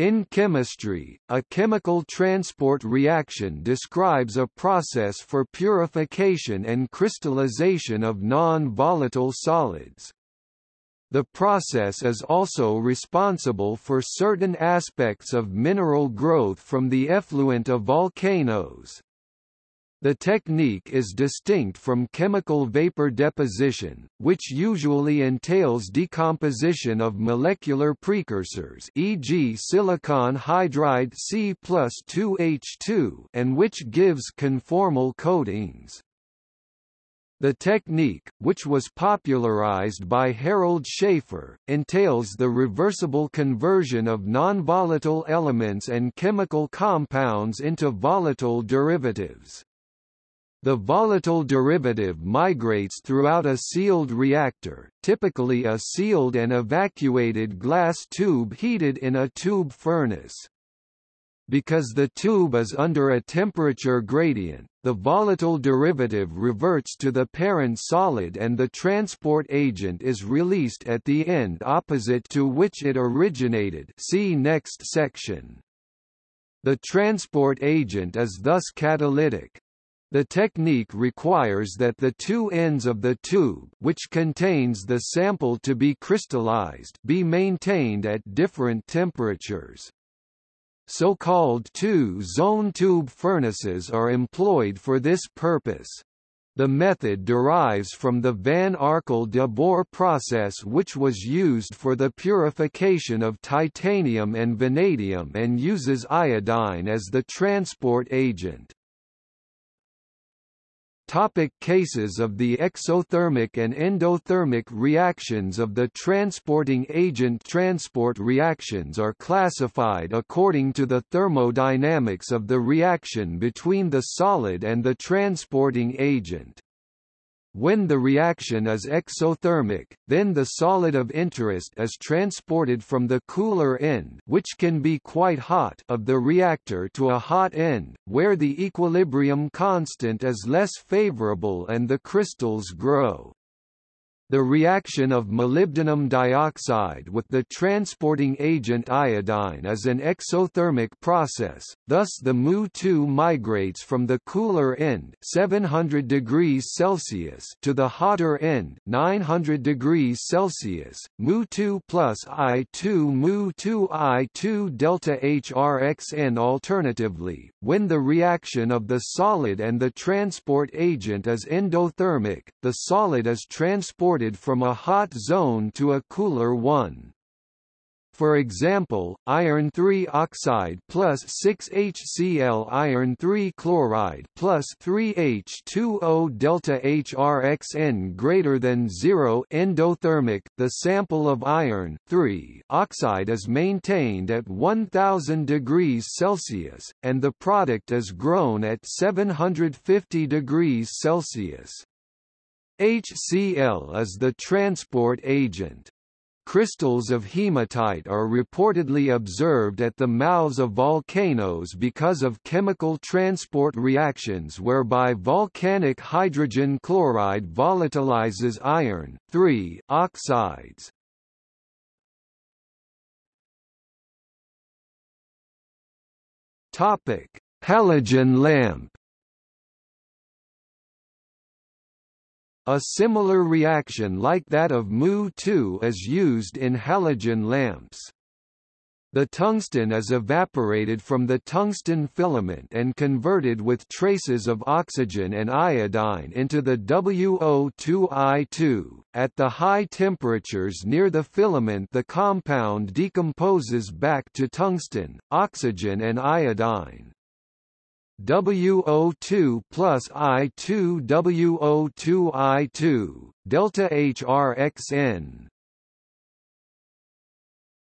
In chemistry, a chemical transport reaction describes a process for purification and crystallization of non-volatile solids. The process is also responsible for certain aspects of mineral growth from the effluent of volcanoes. The technique is distinct from chemical vapor deposition, which usually entails decomposition of molecular precursors e.g. silicon hydride C 2H2 and which gives conformal coatings. The technique, which was popularized by Harald Schäfer, entails the reversible conversion of nonvolatile elements and chemical compounds into volatile derivatives. The volatile derivative migrates throughout a sealed reactor, typically a sealed and evacuated glass tube heated in a tube furnace. Because the tube is under a temperature gradient, the volatile derivative reverts to the parent solid and the transport agent is released at the end opposite to which it originated see next section. The transport agent is thus catalytic. The technique requires that the two ends of the tube which contains the sample to be crystallized be maintained at different temperatures. So-called two-zone tube furnaces are employed for this purpose. The method derives from the Van Arkel de Boer process which was used for the purification of titanium and vanadium and uses iodine as the transport agent. Topic cases of the exothermic and endothermic reactions of the transporting agent Transport reactions are classified according to the thermodynamics of the reaction between the solid and the transporting agent. When the reaction is exothermic, then the solid of interest is transported from the cooler end which can be quite hot of the reactor to a hot end, where the equilibrium constant is less favorable and the crystals grow. The reaction of molybdenum dioxide with the transporting agent iodine is an exothermic process, thus the MoO2 migrates from the cooler end 700 degrees Celsius to the hotter end 900 degrees Celsius. MoO2 plus I2 MoO2 I2 delta HRXN Alternatively, when the reaction of the solid and the transport agent is endothermic, the solid is transported transported from a hot zone to a cooler one. For example, iron 3 oxide plus 6HCl iron 3 chloride plus 3H2O delta HRXN greater than 0 endothermic the sample of iron 3 oxide is maintained at 1000 degrees Celsius and the product is grown at 750 degrees Celsius. HCl is the transport agent. Crystals of hematite are reportedly observed at the mouths of volcanoes because of chemical transport reactions whereby volcanic hydrogen chloride volatilizes iron oxides. Halogen lamp A similar reaction like that of MoO2 is used in halogen lamps. The tungsten is evaporated from the tungsten filament and converted with traces of oxygen and iodine into the WO2I2. At the high temperatures near the filament the compound decomposes back to tungsten, oxygen and iodine. WO2 plus I2 WO2 I2 delta HRXN